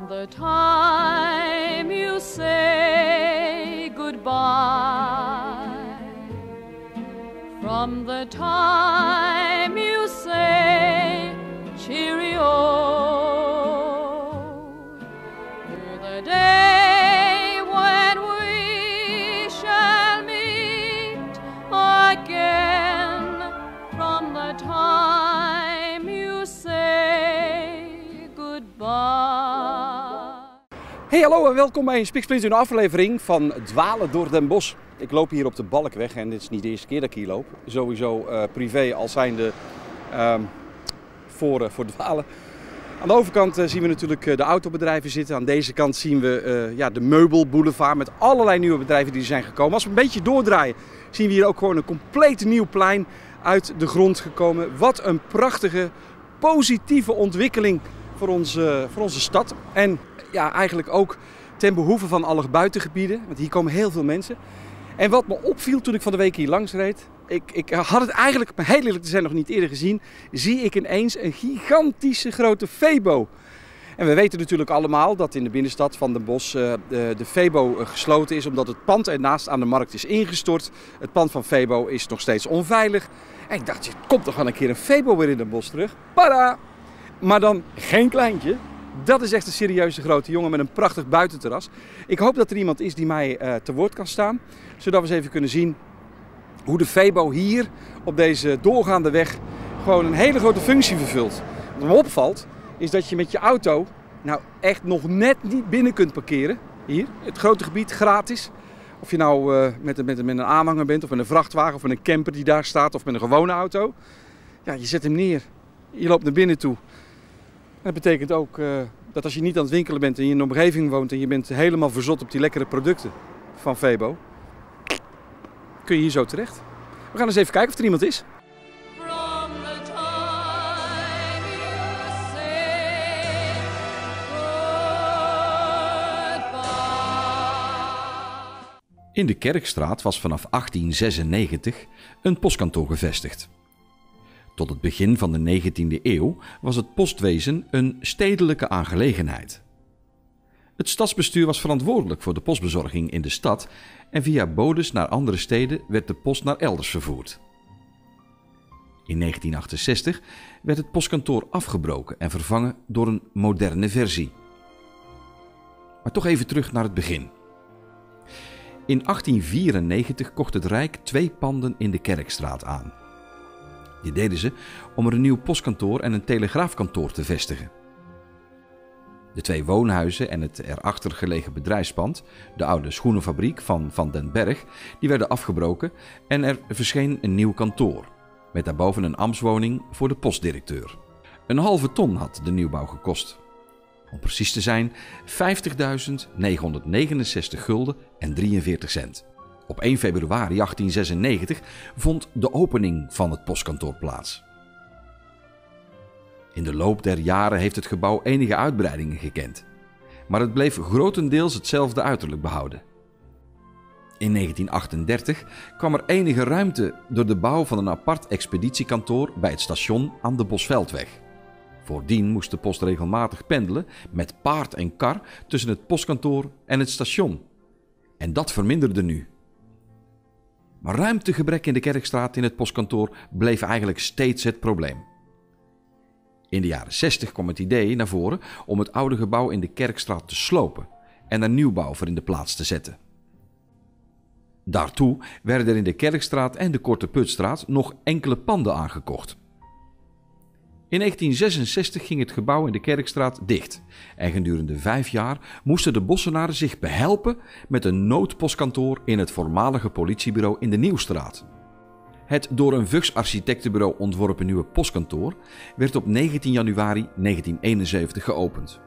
From the time you say goodbye, from the time Hey hallo en welkom bij een Spiksplinter aflevering van Dwalen door Den Bosch. Ik loop hier op de Balkweg en dit is niet de eerste keer dat ik hier loop. Sowieso eh, privé als zijnde ehm voor, eh, voor Dwalen. Aan de overkant eh, zien we natuurlijk de autobedrijven zitten. Aan deze kant zien we ja, de meubelboulevard met allerlei nieuwe bedrijven die er zijn gekomen. Als we een beetje doordraaien zien we hier ook gewoon een compleet nieuw plein uit de grond gekomen. Wat een prachtige, positieve ontwikkeling voor onze, voor onze stad. En ja, eigenlijk ook ten behoeve van alle buitengebieden, want hier komen heel veel mensen. En wat me opviel toen ik van de week hier langs reed, ik, ik had het eigenlijk, heel eerlijk te zijn, nog niet eerder gezien, zie ik ineens een gigantische grote Febo. En we weten natuurlijk allemaal dat in de binnenstad van Den Bosch eh, de, Febo eh, gesloten is omdat het pand ernaast aan de markt is ingestort. Het pand van Febo is nog steeds onveilig. En ik dacht, er komt toch wel een keer een Febo weer in Den Bosch terug. Pada! Maar dan geen kleintje. Dat is echt een serieuze grote jongen met een prachtig buitenterras. Ik hoop dat er iemand is die mij eh, te woord kan staan. Zodat we eens even kunnen zien hoe de Febo hier op deze doorgaande weg gewoon een hele grote functie vervult. Wat me opvalt is dat je met je auto nou echt nog net niet binnen kunt parkeren. Hier, het grote gebied, gratis. Of je nou eh, met, een, met, een, met een aanhanger bent, of met een vrachtwagen, of een camper die daar staat, of met een gewone auto. Ja, je zet hem neer. Je loopt naar binnen toe. Dat betekent ook eh, dat als je niet aan het winkelen bent en je in een omgeving woont en je bent helemaal verzot op die lekkere producten van Febo, kun je hier zo terecht. We gaan eens even kijken of er iemand is. In de Kerkstraat was vanaf 1896 een postkantoor gevestigd. Tot het begin van de 19e eeuw was het postwezen een stedelijke aangelegenheid. Het stadsbestuur was verantwoordelijk voor de postbezorging in de stad en via bodes naar andere steden werd de post naar elders vervoerd. In 1968 werd het postkantoor afgebroken en vervangen door een moderne versie. Maar toch even terug naar het begin. In 1894 kocht het Rijk twee panden in de Kerkstraat aan. Die deden ze om er een nieuw postkantoor en een telegraafkantoor te vestigen. De twee woonhuizen en het erachter gelegen bedrijfspand, de oude schoenenfabriek van Van den Berg, die werden afgebroken en er verscheen een nieuw kantoor, met daarboven een ambtswoning voor de postdirecteur. Een halve ton had de nieuwbouw gekost. Om precies te zijn 50.969 gulden en 43 cent. Op 1 februari 1896 vond de opening van het postkantoor plaats. In de loop der jaren heeft het gebouw enige uitbreidingen gekend, maar het bleef grotendeels hetzelfde uiterlijk behouden. In 1938 kwam er enige ruimte door de bouw van een apart expeditiekantoor bij het station aan de Bosveldweg. Voordien moest de post regelmatig pendelen met paard en kar tussen het postkantoor en het station. En dat verminderde nu. Maar ruimtegebrek in de Kerkstraat in het postkantoor bleef eigenlijk steeds het probleem. In de jaren 60 kwam het idee naar voren om het oude gebouw in de Kerkstraat te slopen en er nieuwbouw voor in de plaats te zetten. Daartoe werden er in de Kerkstraat en de Korte Putstraat nog enkele panden aangekocht. In 1966 ging het gebouw in de Kerkstraat dicht en gedurende vijf jaar moesten de Bossenaren zich behelpen met een noodpostkantoor in het voormalige politiebureau in de Nieuwstraat. Het door een Vugs architectenbureau ontworpen nieuwe postkantoor werd op 19 januari 1971 geopend.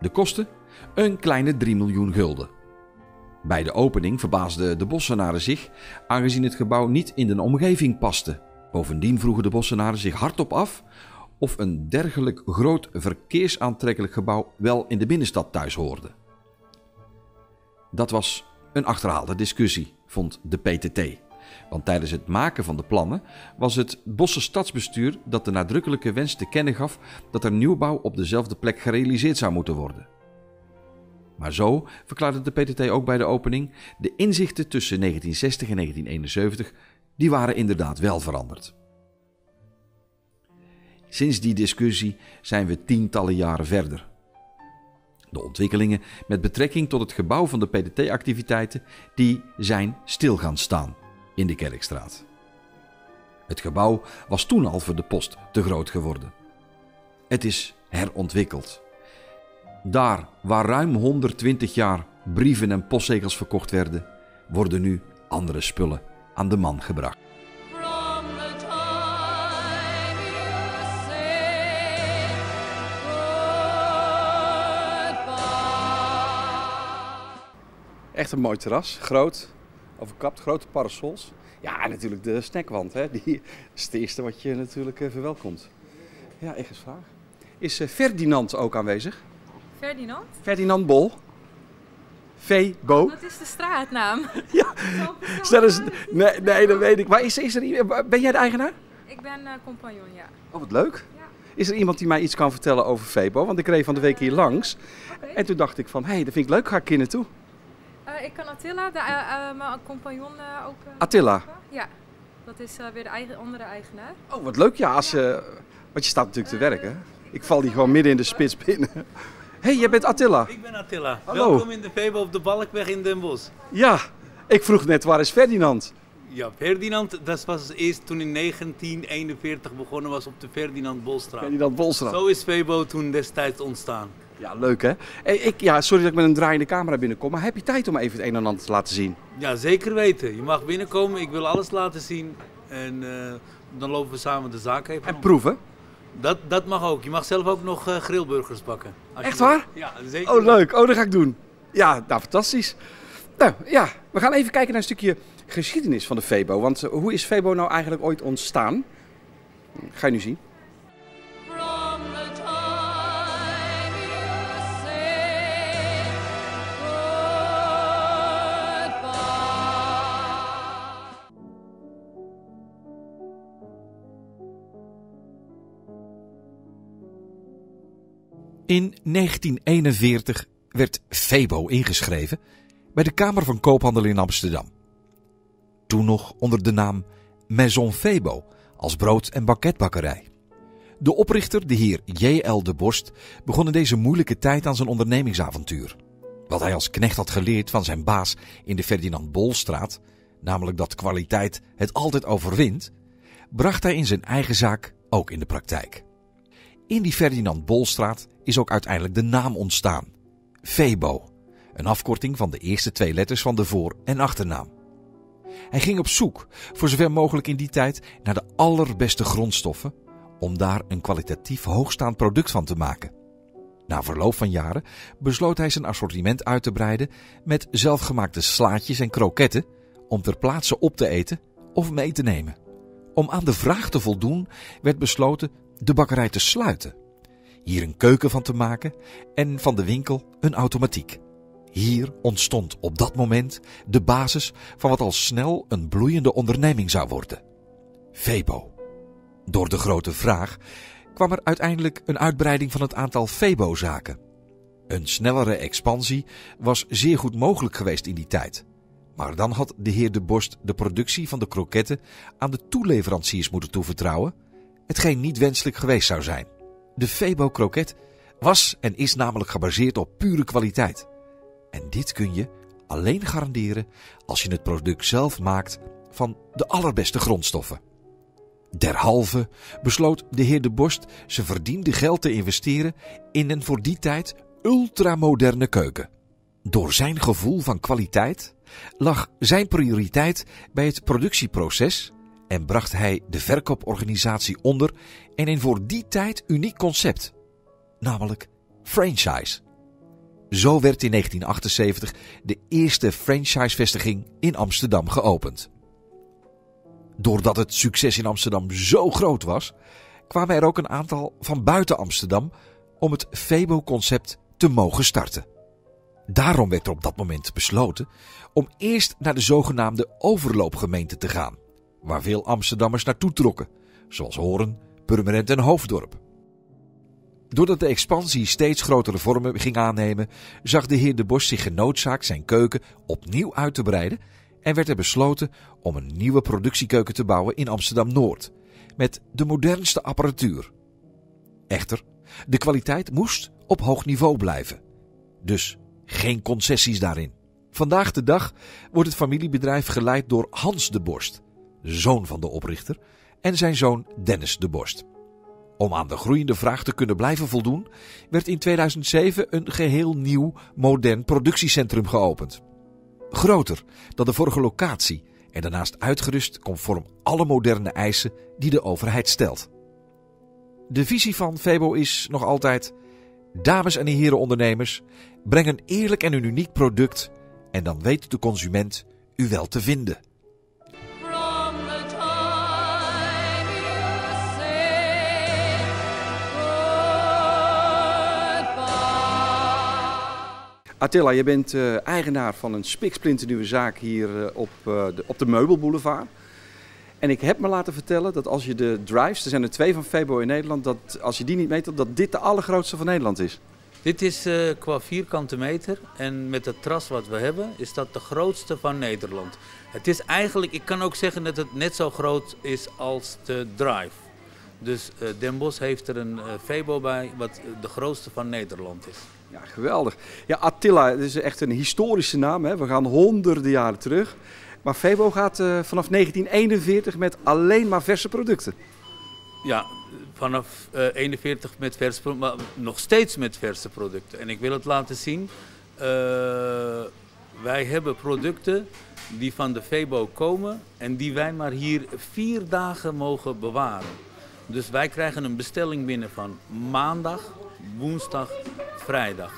De kosten? Een kleine 3 miljoen gulden. Bij de opening verbaasden de Bossenaren zich, aangezien het gebouw niet in de omgeving paste. Bovendien vroegen de Bossenaren zich hardop af of een dergelijk groot verkeersaantrekkelijk gebouw wel in de binnenstad thuis hoorde. Dat was een achterhaalde discussie, vond de PTT. Want tijdens het maken van de plannen was het Bosse stadsbestuur dat de nadrukkelijke wens te kennen gaf dat er nieuwbouw op dezelfde plek gerealiseerd zou moeten worden. Maar zo, verklaarde de PTT ook bij de opening, de inzichten tussen 1960 en 1971, die waren inderdaad wel veranderd. Sinds die discussie zijn we tientallen jaren verder. De ontwikkelingen met betrekking tot het gebouw van de PTT-activiteiten die zijn stil gaan staan in de Kerkstraat. Het gebouw was toen al voor de post te groot geworden. Het is herontwikkeld. Daar waar ruim 120 jaar brieven en postzegels verkocht werden, worden nu andere spullen aan de man gebracht. Echt een mooi terras, groot, overkapt, grote parasols. Ja, en natuurlijk de snackwand, hè. die is het eerste wat je natuurlijk eh, verwelkomt. Ja, echt eens vraag. Is eh, Ferdinand ook aanwezig? Ferdinand? Ferdinand Bol? V-Bo? Dat is de straatnaam. Ja, Stel eens, nee, nee, dat weet ik. Maar is, is er, ben jij de eigenaar? Ik ben eh, compagnon, ja. Oh, wat leuk. Ja. Is er iemand die mij iets kan vertellen over Febo? Want ik reed van de week hier langs. En toen dacht ik van, hé, hey, dat vind ik leuk, ga ik hier naartoe. Eh, ik kan Attila, de, eh, eh, mijn compagnon, eh, ook... Attila. Ja, dat is eh, weer de eigen, andere eigenaar. Oh, wat leuk. Ja, als, eh, want je staat natuurlijk te werken. Ik val die gewoon midden in de spits binnen. Hé, hey, jij bent Attila. Ik ben Attila. Hallo. Welkom in de Febo op de Balkweg in Den Bosch. Ja, ik vroeg net, waar is Ferdinand? Ja, Ferdinand, dat was eerst toen in 1941 begonnen was op de Ferdinand Bolstraat. Ferdinand Bolstra. Zo is Febo toen destijds ontstaan. Ja, leuk hè. Ik, ja, sorry dat ik met een draaiende camera binnenkom, maar heb je tijd om even het een en ander te laten zien? Ja, zeker weten. Je mag binnenkomen, ik wil alles laten zien. En eh, dan lopen we samen de zaak even En om. proeven? Dat, dat mag ook. Je mag zelf ook nog eh, grillburgers bakken. Als Echt waar? Ja, zeker. Oh, leuk. Oh, dat ga ik doen. Ja, nou, fantastisch. Nou, ja, we gaan even kijken naar een stukje geschiedenis van de Febo. Want eh, hoe is Febo nou eigenlijk ooit ontstaan? Ga je nu zien. In 1941 werd Febo ingeschreven bij de Kamer van Koophandel in Amsterdam. Toen nog onder de naam Maison Febo als brood- en banketbakkerij. De oprichter, de heer J.L. de Borst, begon in deze moeilijke tijd aan zijn ondernemingsavontuur. Wat hij als knecht had geleerd van zijn baas in de Ferdinand Bolstraat, namelijk dat kwaliteit het altijd overwint, bracht hij in zijn eigen zaak ook in de praktijk. In die Ferdinand Bolstraat is ook uiteindelijk de naam ontstaan. Febo, een afkorting van de eerste twee letters van de voor- en achternaam. Hij ging op zoek, voor zover mogelijk in die tijd, naar de allerbeste grondstoffen om daar een kwalitatief hoogstaand product van te maken. Na verloop van jaren besloot hij zijn assortiment uit te breiden met zelfgemaakte slaatjes en kroketten om ter plaatse op te eten of mee te nemen. Om aan de vraag te voldoen werd besloten de bakkerij te sluiten. Hier een keuken van te maken en van de winkel een automatiek. Hier ontstond op dat moment de basis van wat al snel een bloeiende onderneming zou worden. Febo. Door de grote vraag kwam er uiteindelijk een uitbreiding van het aantal Febo-zaken. Een snellere expansie was zeer goed mogelijk geweest in die tijd. Maar dan had de heer De Borst de productie van de kroketten aan de toeleveranciers moeten toevertrouwen, hetgeen niet wenselijk geweest zou zijn. De Febo-kroket was en is namelijk gebaseerd op pure kwaliteit. En dit kun je alleen garanderen als je het product zelf maakt van de allerbeste grondstoffen. Derhalve besloot de heer De Borst zijn verdiende geld te investeren in een voor die tijd ultramoderne keuken. Door zijn gevoel van kwaliteit lag zijn prioriteit bij het productieproces en bracht hij de verkooporganisatie onder in een voor die tijd uniek concept, namelijk franchise. Zo werd in 1978 de eerste franchisevestiging in Amsterdam geopend. Doordat het succes in Amsterdam zo groot was, kwamen er ook een aantal van buiten Amsterdam om het Febo-concept te mogen starten. Daarom werd er op dat moment besloten om eerst naar de zogenaamde overloopgemeente te gaan, waar veel Amsterdammers naartoe trokken, zoals Horen, Purmerend en Hoofddorp. Doordat de expansie steeds grotere vormen ging aannemen, zag de heer De Bos zich genoodzaakt zijn keuken opnieuw uit te breiden en werd er besloten om een nieuwe productiekeuken te bouwen in Amsterdam Noord, met de modernste apparatuur. Echter, de kwaliteit moest op hoog niveau blijven. Dus geen concessies daarin. Vandaag de dag wordt het familiebedrijf geleid door Hans de Borst, zoon van de oprichter, en zijn zoon Dennis de Borst. Om aan de groeiende vraag te kunnen blijven voldoen, werd in 2007 een geheel nieuw, modern productiecentrum geopend. Groter dan de vorige locatie en daarnaast uitgerust conform alle moderne eisen die de overheid stelt. De visie van Febo is nog altijd: dames en heren ondernemers, breng een eerlijk en een uniek product en dan weet de consument u wel te vinden. Attila, je bent eh, eigenaar van een spiksplinternieuwe zaak hier eh, op, eh, de, op de Meubelboulevard. En ik heb me laten vertellen dat als je de drives, er zijn er twee van Febo in Nederland, dat als je die niet meet, dat dit de allergrootste van Nederland is. Dit is qua vierkante meter en met het tras wat we hebben is dat de grootste van Nederland. Het is eigenlijk, ik kan ook zeggen dat het net zo groot is als de Drive. Dus Den Bosch heeft er een Febo bij wat de grootste van Nederland is. Ja, geweldig. Ja, Attila, dat is echt een historische naam. Hè? We gaan honderden jaren terug. Maar Febo gaat eh, vanaf 1941 met alleen maar verse producten. Ja, vanaf eh 41 met verse producten, maar nog steeds met verse producten. En ik wil het laten zien. Eh, wij hebben producten die van de Febo komen en die wij maar hier vier dagen mogen bewaren. Dus wij krijgen een bestelling binnen van maandag, woensdag, vrijdag.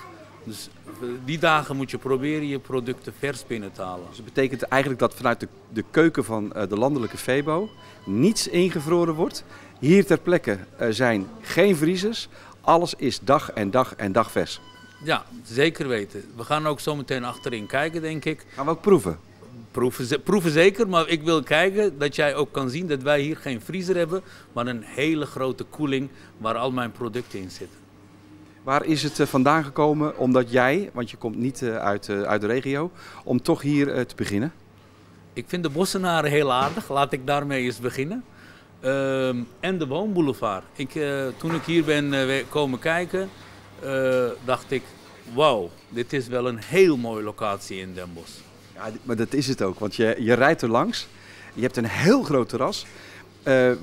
Dus eh, die dagen moet je proberen je producten vers binnen te halen. Dus dat betekent eigenlijk dat vanuit de, de keuken van eh, de landelijke Febo niets ingevroren wordt. Hier ter plekke eh, zijn geen vriezers. Alles is dag en dag en dag vers. Ja, zeker weten. We gaan ook zo meteen achterin kijken, denk ik. Gaan we ook proeven. Proeven, proeven zeker, maar ik wil kijken dat jij ook kan zien dat wij hier geen vriezer hebben, maar een hele grote koeling waar al mijn producten in zitten. Waar is het eh, vandaan gekomen omdat jij, want je komt niet eh, uit, eh, uit de regio, om toch hier te beginnen? Ik vind de Bossenaren heel aardig, laat ik daarmee eens beginnen. Ehm, en de Woonboulevard. Ik, toen ik hier ben komen kijken, dacht ik, wauw, dit is wel een heel mooie locatie in Den Bosch. Ja, maar dat is het ook, want je, je rijdt er langs. Je hebt een heel groot terras.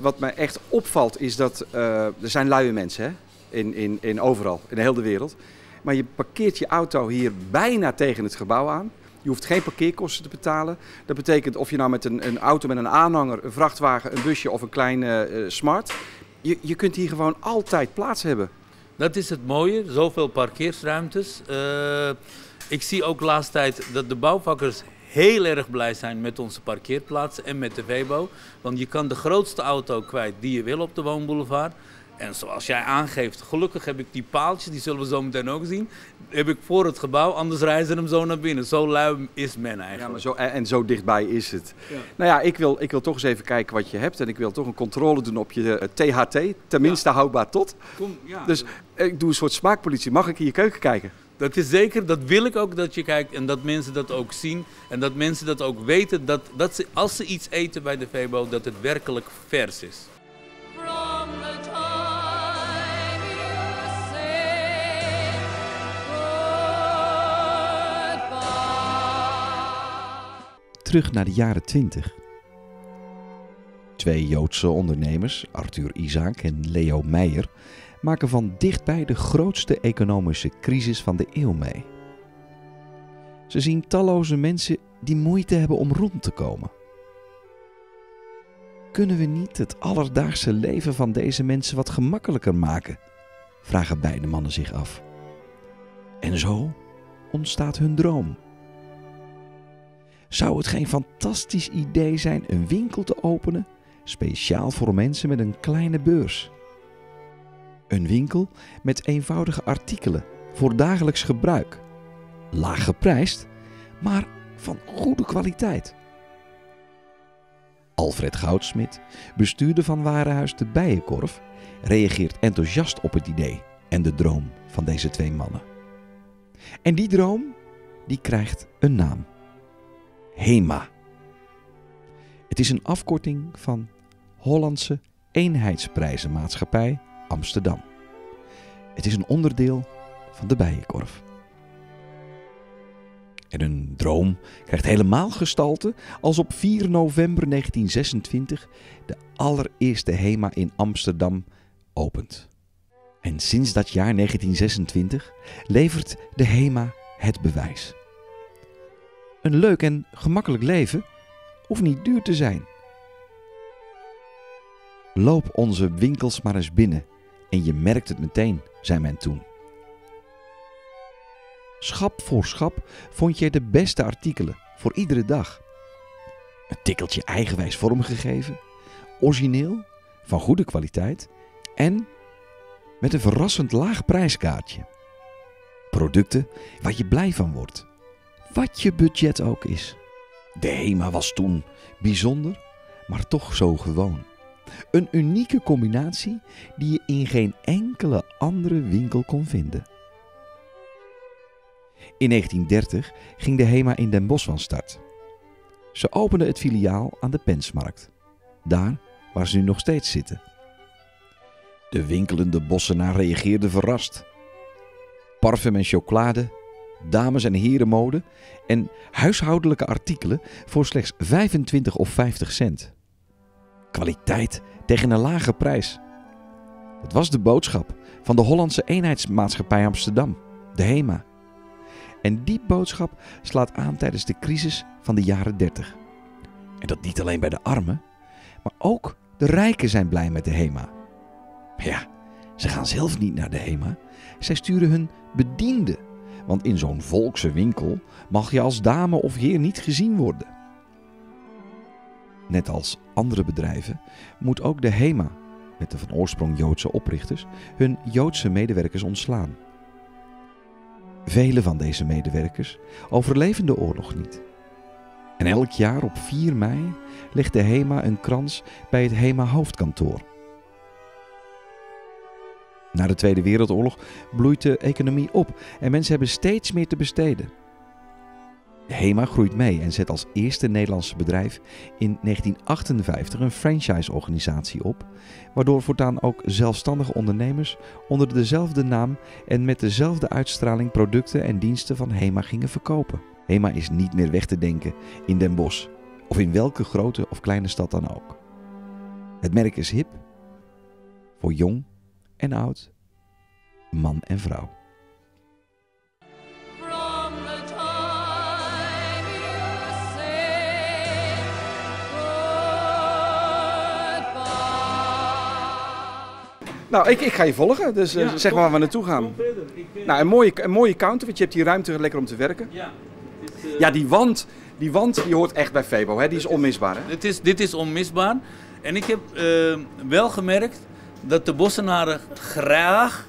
Wat mij echt opvalt is dat er zijn luie mensen hè? In, in, overal, in de hele wereld. Maar je parkeert je auto hier bijna tegen het gebouw aan. Je hoeft geen parkeerkosten te betalen. Dat betekent of je nou met een, een auto met een aanhanger, een vrachtwagen, een busje of een kleine eh, smart. Je, je kunt hier gewoon altijd plaats hebben. Dat is het mooie, zoveel parkeersruimtes. Eh, ik zie ook laatst tijd dat de bouwvakkers heel erg blij zijn met onze parkeerplaatsen en met de Vebo. Want je kan de grootste auto kwijt die je wil op de woonboulevard. En zoals jij aangeeft, gelukkig heb ik die paaltjes, die zullen we zo meteen ook zien, heb ik voor het gebouw, anders reizen ze hem zo naar binnen. Zo lui is men eigenlijk. Ja, maar zo, en, zo dichtbij is het. Nou ja, ik wil, ik wil toch eens even kijken wat je hebt. En ik wil toch een controle doen op je eh, THT. Tenminste houdbaar tot. Kom, ja. Dus eh, ik doe een soort smaakpolitie. Mag ik in je keuken kijken? Dat is zeker, dat wil ik ook dat je kijkt en dat mensen dat ook zien. En dat mensen dat ook weten, dat, dat ze, als ze iets eten bij de Vebo, dat het werkelijk vers is. Terug naar de jaren 20. Twee Joodse ondernemers, Arthur Isaac en Leo Meijer, maken van dichtbij de grootste economische crisis van de eeuw mee. Ze zien talloze mensen die moeite hebben om rond te komen. Kunnen we niet het alledaagse leven van deze mensen wat gemakkelijker maken? vragen beide mannen zich af. En zo ontstaat hun droom. Zou het geen fantastisch idee zijn een winkel te openen, speciaal voor mensen met een kleine beurs? Een winkel met eenvoudige artikelen voor dagelijks gebruik. Laag geprijsd, maar van goede kwaliteit. Alfred Goudsmit, bestuurder van warenhuis De Bijenkorf, reageert enthousiast op het idee en de droom van deze twee mannen. En die droom, die krijgt een naam. HEMA. Het is een afkorting van Hollandse Eenheidsprijzenmaatschappij Amsterdam. Het is een onderdeel van de Bijenkorf. En een droom krijgt helemaal gestalte als op 4 november 1926 de allereerste HEMA in Amsterdam opent. En sinds dat jaar 1926 levert de HEMA het bewijs. Een leuk en gemakkelijk leven hoeft niet duur te zijn. Loop onze winkels maar eens binnen en je merkt het meteen, zei men toen. Schap voor schap vond je de beste artikelen voor iedere dag. Een tikkeltje eigenwijs vormgegeven, origineel, van goede kwaliteit en met een verrassend laag prijskaartje. Producten waar je blij van wordt, wat je budget ook is. De HEMA was toen bijzonder, maar toch zo gewoon. Een unieke combinatie die je in geen enkele andere winkel kon vinden. In 1930 ging de HEMA in Den Bosch van start. Ze openden het filiaal aan de Pensmarkt, daar waar ze nu nog steeds zitten. De winkelende bossenaar reageerde verrast. Parfum en chocolade, dames- en herenmode en huishoudelijke artikelen voor slechts 25 of 50 cent. Kwaliteit tegen een lage prijs. Dat was de boodschap van de Hollandse Eenheidsmaatschappij Amsterdam, de HEMA. En die boodschap slaat aan tijdens de crisis van de jaren 30. En dat niet alleen bij de armen, maar ook de rijken zijn blij met de HEMA. Maar ja, ze gaan zelf niet naar de HEMA. Zij sturen hun bedienden. Want in zo'n volkse winkel mag je als dame of heer niet gezien worden. Net als andere bedrijven moet ook de HEMA, met de van oorsprong Joodse oprichters, hun Joodse medewerkers ontslaan. Vele van deze medewerkers overleven de oorlog niet. En elk jaar op 4 mei legt de HEMA een krans bij het HEMA hoofdkantoor. Na de Tweede Wereldoorlog bloeit de economie op en mensen hebben steeds meer te besteden. De HEMA groeit mee en zet als eerste Nederlandse bedrijf in 1958 een franchise-organisatie op, waardoor voortaan ook zelfstandige ondernemers onder dezelfde naam en met dezelfde uitstraling producten en diensten van HEMA gingen verkopen. HEMA is niet meer weg te denken in Den Bosch of in welke grote of kleine stad dan ook. Het merk is hip voor jong en oud, man en vrouw. Nou, ik, ik ga je volgen, dus eh, Ja, zeg maar waar we naartoe gaan. Ik, eh, Nou, een mooie, een mooie counter, want je hebt hier ruimte lekker om te werken. ja. Is, eh, Ja, die wand, die wand die hoort echt bij Febo, hè? die is onmisbaar. Hè? Dit is, dit is onmisbaar. En ik heb eh, wel gemerkt dat de Bossenaren graag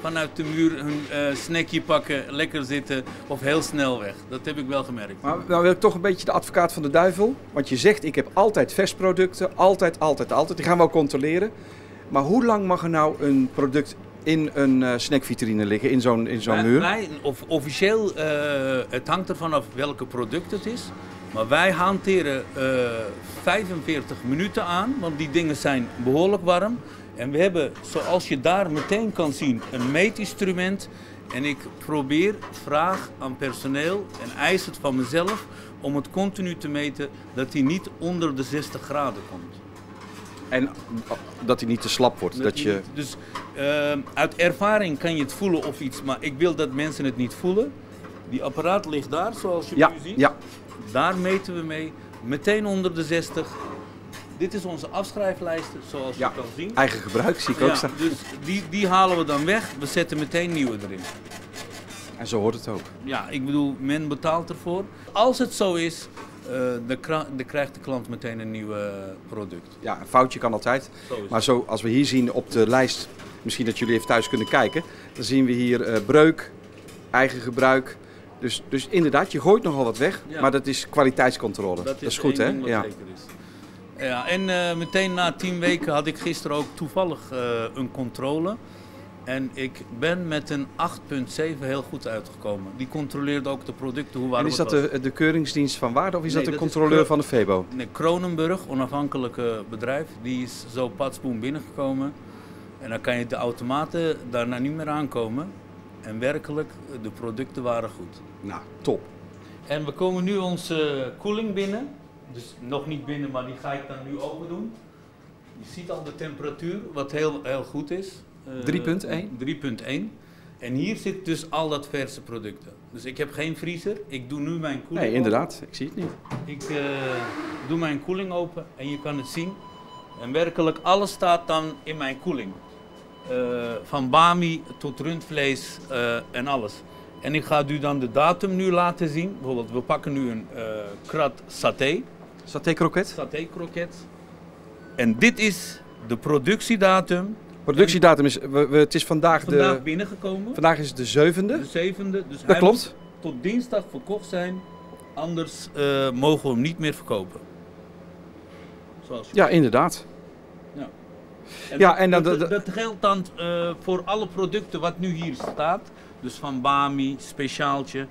vanuit de muur hun eh, snackje pakken, lekker zitten of heel snel weg. Dat heb ik wel gemerkt. Maar nou wil ik toch een beetje de advocaat van de duivel. Want je zegt, ik heb altijd versproducten, altijd, altijd, altijd. Die gaan we ook controleren. Maar hoe lang mag er nou een product in een eh, snackvitrine liggen, in zo'n in zo'n muur? Wij, of, officieel, eh, het hangt ervan af welke product het is. Maar wij hanteren eh, 45 minuten aan, want die dingen zijn behoorlijk warm. En we hebben, zoals je daar meteen kan zien, een meetinstrument. En ik probeer, vraag aan personeel en eis het van mezelf om het continu te meten dat hij niet onder de 60 graden komt. En oh, dat hij niet te slap wordt. Dat je... Dus eh, uit ervaring kan je het voelen of iets, maar ik wil dat mensen het niet voelen. Die apparaat ligt daar, zoals je Ja, nu ziet. ja. Daar meten we mee, meteen onder de 60. Dit is onze afschrijflijst, zoals je kan zien. Eigen gebruik zie ik ook staan. dus die, die halen we dan weg, we zetten meteen nieuwe erin. En zo hoort het ook. Ja, ik bedoel, men betaalt ervoor. Als het zo is, eh, dan, krijgt de klant meteen een nieuw product. Ja, een foutje kan altijd. Zo. Maar zo, als we hier zien op de lijst, misschien dat jullie even thuis kunnen kijken, dan zien we hier eh, breuk, eigen gebruik. Dus, dus inderdaad, je gooit nogal wat weg, Ja. maar dat is kwaliteitscontrole. Dat is, goed, één hè? Ja. zeker is. Ja, en eh, meteen na tien weken had ik gisteren ook toevallig eh, een controle. En ik ben met een 8,7 heel goed uitgekomen. Die controleerde ook de producten, hoe warm En is dat de, de keuringsdienst van waarde of is Nee, dat de dat controleur van de Febo? Nee, Kronenburg, onafhankelijke bedrijf, die is zo patsboom binnengekomen. En dan kan je de automaten daarna niet meer aankomen. En werkelijk, de producten waren goed. Nou, top. En we komen nu onze koeling binnen. Dus nog niet binnen, maar die ga ik dan nu open doen. Je ziet al de temperatuur, wat heel, heel goed is. Eh, 3.1? 3.1. En hier zit dus al dat verse producten. Dus ik heb geen vriezer. Ik doe nu mijn koeling Nee, inderdaad. Ik zie het niet. Ik eh, doe mijn koeling open en je kan het zien. En werkelijk alles staat dan in mijn koeling. Eh, van bami tot rundvlees eh, en alles. En ik ga u dan de datum nu laten zien. Bijvoorbeeld, we pakken nu een krat saté, Saté kroket. saté kroket. En dit is de productiedatum. Productiedatum is, we, we- het is vandaag, Vandaag de, binnengekomen. vandaag is het de zevende. De zevende. Dus Dat hij klopt. tot dinsdag verkocht zijn. Anders eh, mogen we hem niet meer verkopen. Zoals je Ja, inderdaad. En Ja, dat, en dan- dat, dat- dat geldt dan eh, voor alle producten wat nu hier staat. Dus van Bami, speciaaltje,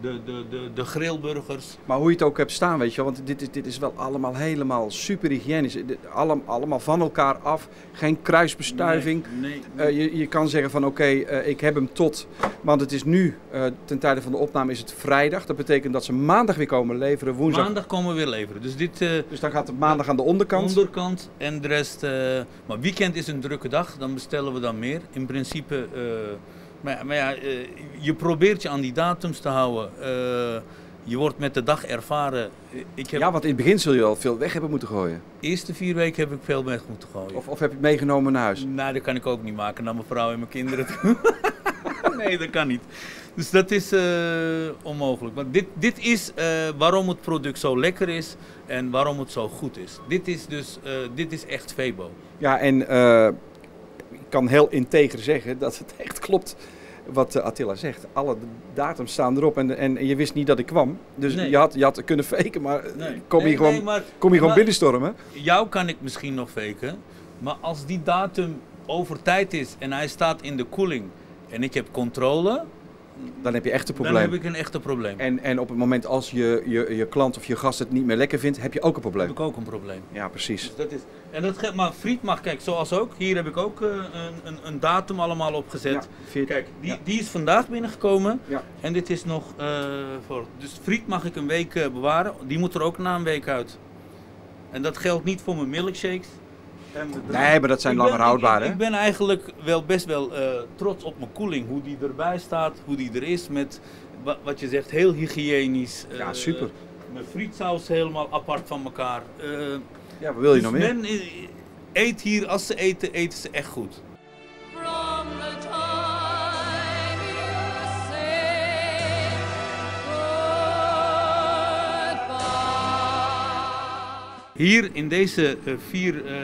de, de, de, de grillburgers. Maar hoe je het ook hebt staan, weet je wel. Want dit is, dit is wel allemaal helemaal super hygiënisch. Allem, allemaal van elkaar af. Geen kruisbestuiving. Nee, nee, Eh, je, je kan zeggen van oké, eh, ik heb hem tot. Want het is nu, eh, ten tijde van de opname is het vrijdag. Dat betekent dat ze maandag weer komen leveren, woensdag. Maandag komen we weer leveren. Dus dit Dus dan gaat het maandag aan de onderkant. onderkant en de rest. maar weekend is een drukke dag, dan bestellen we dan meer. In principe. Eh, maar, maar ja, eh, je probeert je aan die datums te houden. Eh, je wordt met de dag ervaren. Ik heb Ja, want in het begin zul je al veel weg hebben moeten gooien. de eerste vier weken heb ik veel weg moeten gooien. Of, of heb je het meegenomen naar huis? Nou, dat kan ik ook niet maken naar mijn vrouw en mijn kinderen toe. nee, dat kan niet. Dus dat is eh, onmogelijk. Maar dit, dit is eh, waarom het product zo lekker is en waarom het zo goed is. Dit is dus, eh, dit is echt Febo. Ja, en eh, kan heel integer zeggen dat het echt klopt wat eh, Attila zegt. Alle datums staan erop en, en je wist niet dat ik kwam. Dus Nee. je, had, je had kunnen faken, maar Nee. kom je Nee, gewoon, maar kom je gewoon binnenstormen. jou kan ik misschien nog faken. Maar als die datum over tijd is en hij staat in de koeling en ik heb controle, Dan heb je echt een dan probleem. heb ik een echte probleem. En, en op het moment als je, je, je klant of je gast het niet meer lekker vindt, heb je ook een heb probleem. ik ook een probleem. Ja, precies. Dus dat is, en dat geldt, maar friet mag, kijk, zoals ook. Hier heb ik ook eh, een, een, een datum allemaal opgezet. Ja, Kijk, die, Ja. die is vandaag binnengekomen. Ja. En dit is nog eh, voor. Dus friet mag ik een week eh, bewaren. Die moet er ook na een week uit. En dat geldt niet voor mijn milkshakes. Nee, maar dat zijn Ik langer ben- houdbaar, ik, hè? ik ben eigenlijk wel best wel eh, trots op mijn koeling. Hoe die erbij staat, hoe die er is. Met wa- wat je zegt, heel hygiënisch. Ja, Eh, super. Mijn frietsaus helemaal apart van elkaar. Eh, Ja, wat wil je dus nog meer? Men eet hier, als ze eten, eten ze echt goed. From the Hier in deze eh, vier eh,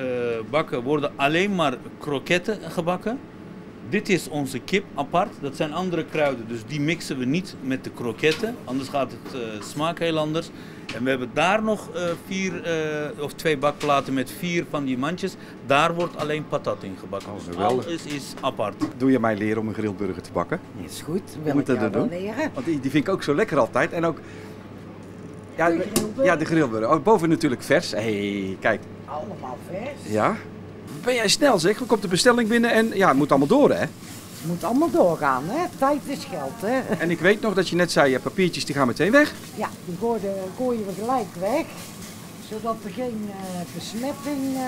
bakken worden alleen maar kroketten gebakken. Dit is onze kip apart. Dat zijn andere kruiden, dus die mixen we niet met de kroketten. Anders gaat het eh, smaak heel anders. En we hebben daar nog eh, vier eh, of twee bakplaten met vier van die mandjes. Daar wordt alleen patat in gebakken. Oh, geweldig. alles is apart. Doe je mij leren om een grillburger te bakken? Is goed, wil moet ik dat jou wel doen? leren. Want die, die vind ik ook zo lekker altijd. En ook... Ja, De grillburger. ja de grillburger. Oh, boven natuurlijk vers. Hé, hey, kijk. Allemaal vers. Ja. Ben jij snel zeg? Dan komt de bestelling binnen en ja, het moet allemaal door hè. Moet allemaal doorgaan, hè? Tijd is geld, hè? En ik weet nog dat je net zei, ja, papiertjes die gaan meteen weg. Ja, die gooien, gooien we gelijk weg. Zodat er geen eh, besmetting eh,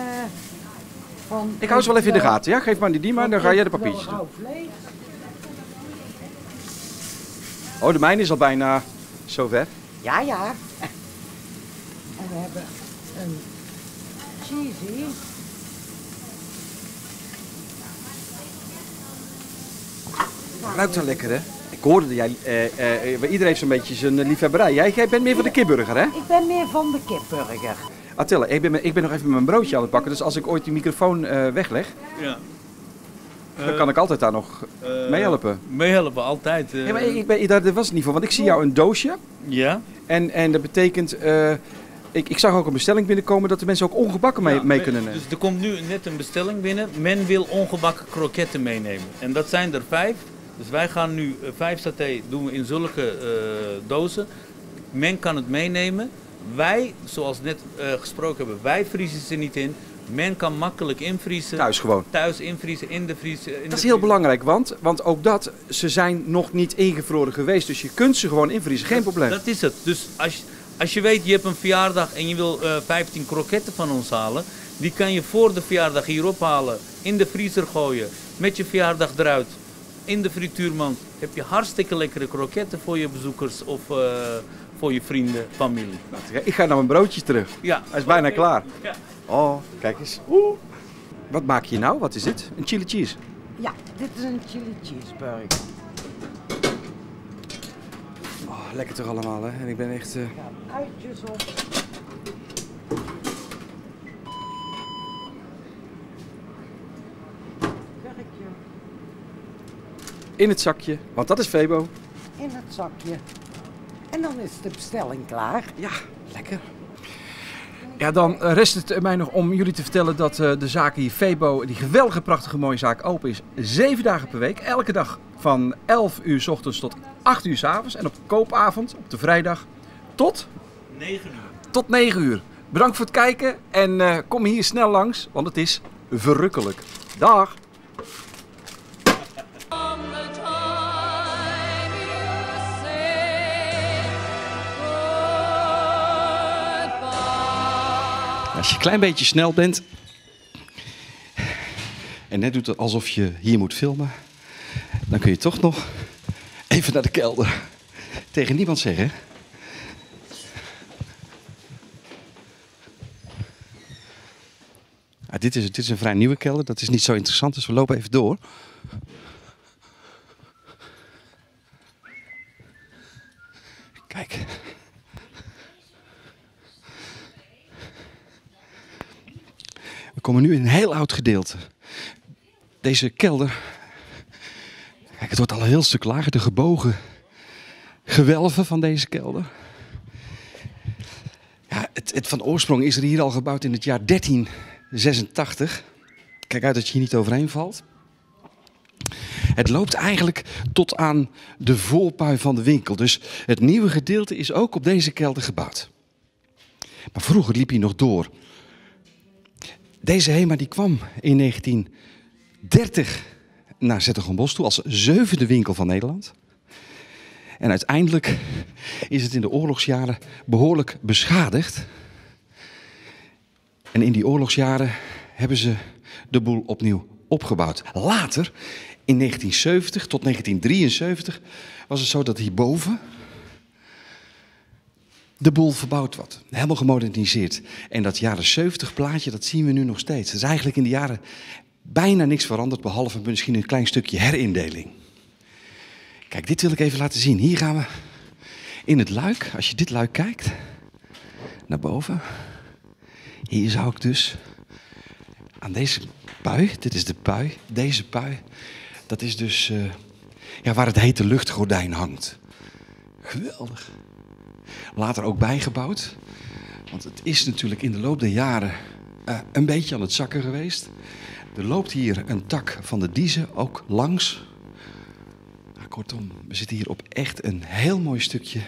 van... Ik hou ze wel even in de gaten, ja? Geef maar die, die maar, dan ga jij de papiertjes doen. Oh, de mijne is al bijna zover. Ja, ja. En we hebben een cheesy. Ruikt wel lekker hè? Ik hoorde dat jij, eh, eh, eh, iedereen heeft zo'n beetje zijn eh, liefhebberij. Jij, jij bent meer van de kipburger hè? Ik ben meer van de kipburger. Attila, ik ben, ik ben nog even mijn broodje aan het bakken. Dus als ik ooit die microfoon eh, wegleg, Ja. Dan kan ik altijd daar nog meehelpen. Meehelpen, altijd. eh. Ja, maar ik ben, daar dat was het niet voor, want ik zie jou een doosje. ja? En, en dat betekent, eh, ik, ik zag ook een bestelling binnenkomen dat de mensen ook ongebakken mee, Ja, mee kunnen nemen. Dus er komt nu net een bestelling binnen. Men wil ongebakken kroketten meenemen. En dat zijn er vijf. Dus wij gaan nu eh, vijf saté doen we in zulke eh, dozen. Men kan het meenemen. Wij, zoals net eh, gesproken hebben, wij vriezen ze niet in. Men kan makkelijk invriezen. Thuis gewoon. Thuis invriezen, in de vriezer. Dat is heel belangrijk, want, want ook dat, ze zijn nog niet ingevroren geweest. Dus je kunt ze gewoon invriezen, geen probleem. Dat is het. Dus als, je- als je weet, je hebt een verjaardag en je wil eh 15 kroketten van ons halen. Die kan je voor de verjaardag hier ophalen, in de vriezer gooien, met je verjaardag eruit, in de frituurmand. Heb je hartstikke lekkere kroketten voor je bezoekers of eh, voor je vrienden, familie. Ik ga naar mijn broodje terug. Ja. Hij is bijna klaar. Ja. Oh, kijk eens. Oeh. Wat maak je nou? Wat is dit? Een chili cheese. Ja, dit is een chili cheeseburger. Oh, lekker toch allemaal, hè? En ik ben echt... Gaat uitjes op. Kurkje in het zakje, want dat is Febo. in het zakje. En dan is de bestelling klaar. Ja, lekker. Ja, dan rest het mij nog om jullie te vertellen dat eh, de zaak hier Febo, die geweldige, prachtige, mooie zaak, open is. Zeven dagen per week, elke dag van 11 uur s ochtends tot 8 uur s avonds. En op koopavond, op de vrijdag, tot, 9 uur. tot 9 uur. Bedankt voor het kijken en eh, kom hier snel langs, want het is verrukkelijk. Dag! Als je een klein beetje snel bent en net doet alsof je hier moet filmen, dan kun je toch nog even naar de kelder. Tegen niemand zeggen. Ah, dit, is, dit is een vrij nieuwe kelder, dat is niet zo interessant, dus we lopen even door. Kijk. Komen nu in een heel oud gedeelte. Deze kelder. Kijk, het wordt al een heel stuk lager. De gebogen gewelven van deze kelder. Ja, het, het van oorsprong is er hier al gebouwd in het jaar 1386. Kijk uit dat je hier niet overheen valt. Het loopt eigenlijk tot aan de voorpui van de winkel. Dus het nieuwe gedeelte is ook op deze kelder gebouwd. Maar vroeger liep hij nog door. Deze HEMA die kwam in 1930 naar Zettergombos toe als zevende winkel van Nederland. En uiteindelijk is het in de oorlogsjaren behoorlijk beschadigd. En in die oorlogsjaren hebben ze de boel opnieuw opgebouwd. Later, in 1970 tot 1973, was het zo dat hierboven de boel verbouwd wordt. Helemaal gemoderniseerd. En dat jaren 70 plaatje, dat zien we nu nog steeds. Er is eigenlijk in de jaren bijna niks veranderd, behalve misschien een klein stukje herindeling. Kijk, dit wil ik even laten zien. Hier gaan we in het luik, als je dit luik kijkt, naar boven. Hier zou ik dus aan deze pui, dit is de pui, deze pui, dat is dus eh, ja, waar het hete luchtgordijn hangt. Geweldig. Later ook bijgebouwd. Want het is natuurlijk in de loop der jaren eh, een beetje aan het zakken geweest. Er loopt hier een tak van de Diezen ook langs. Nou, kortom, we zitten hier op echt een heel mooi stukje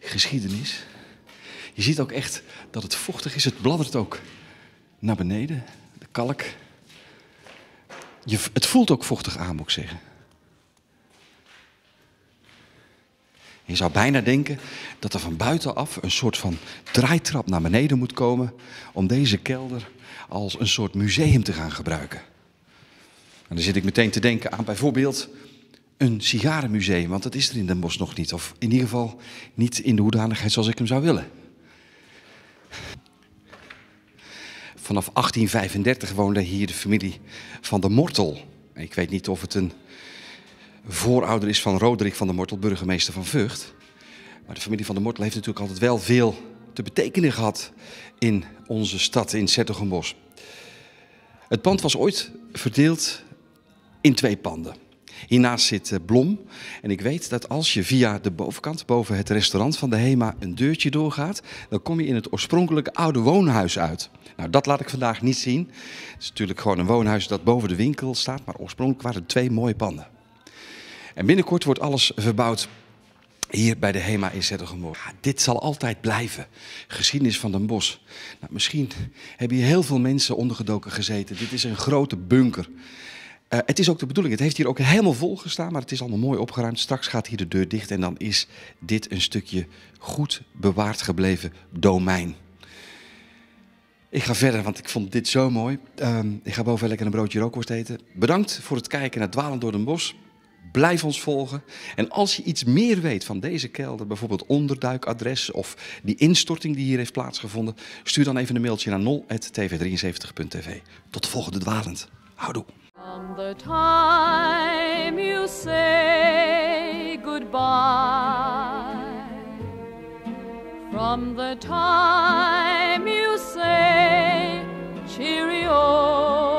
geschiedenis. Je ziet ook echt dat het vochtig is. Het bladdert ook naar beneden. De kalk. Je, het voelt ook vochtig aan, moet ik zeggen. Je zou bijna denken dat er van buitenaf een soort van draaitrap naar beneden moet komen om deze kelder als een soort museum te gaan gebruiken. En dan zit ik meteen te denken aan bijvoorbeeld een sigarenmuseum, want dat is er in Den Bosch nog niet. Of in ieder geval niet in de hoedanigheid zoals ik hem zou willen. Vanaf 1835 woonde hier de familie van de Mortel. Ik weet niet of het een voorouder is van Roderick van der Mortel, burgemeester van Vught. Maar de familie van der Mortel heeft natuurlijk altijd wel veel te betekenen gehad in onze stad, in Zettergenbos. Het pand was ooit verdeeld in twee panden. Hiernaast zit eh, Blom. En ik weet dat als je via de bovenkant, boven het restaurant van de HEMA, een deurtje doorgaat, dan kom je in het oorspronkelijke oude woonhuis uit. Nou, dat laat ik vandaag niet zien. Het is natuurlijk gewoon een woonhuis dat boven de winkel staat, maar oorspronkelijk waren het twee mooie panden. En binnenkort wordt alles verbouwd hier bij de HEMA in Zettergemorgen. Ja, dit zal altijd blijven. Geschiedenis van Den Bosch. Nou, misschien hebben hier heel veel mensen ondergedoken gezeten. Dit is een grote bunker. Uh, het is ook de bedoeling, het heeft hier ook helemaal vol gestaan, maar het is allemaal mooi opgeruimd. Straks gaat hier de deur dicht en dan is dit een stukje goed bewaard gebleven domein. Ik ga verder, want ik vond dit zo mooi. Uh, ik ga boven lekker een broodje rookworst eten. Bedankt voor het kijken naar Dwalen door Den Bosch. Blijf ons volgen. En als je iets meer weet van deze kelder, bijvoorbeeld onderduikadres of die instorting die hier heeft plaatsgevonden, stuur dan even een mailtje naar 0.tv73.tv. Tot de volgende dwalend. Houdoe. The time you say goodbye, from the time you say cheerio,